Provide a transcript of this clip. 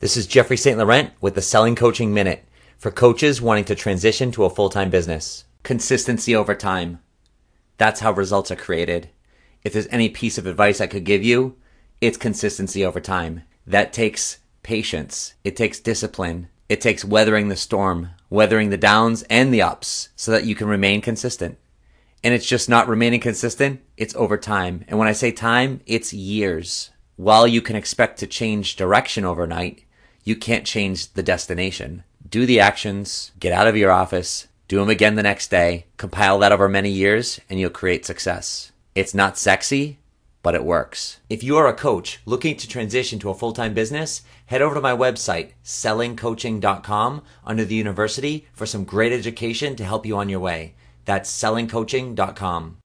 This is Jeffrey St. Laurent with the Selling Coaching Minute for coaches wanting to transition to a full time business. Consistency over time. That's how results are created. If there's any piece of advice I could give you, it's consistency over time. That takes patience, it takes discipline, it takes weathering the storm, weathering the downs and the ups so that you can remain consistent. And it's just not remaining consistent, it's over time. And when I say time, it's years. While you can expect to change direction overnight, you can't change the destination. Do the actions, get out of your office, do them again the next day, compile that over many years, and you'll create success. It's not sexy, but it works. If you are a coach looking to transition to a full time business, head over to my website, sellingcoaching.com, under the university for some great education to help you on your way. That's sellingcoaching.com.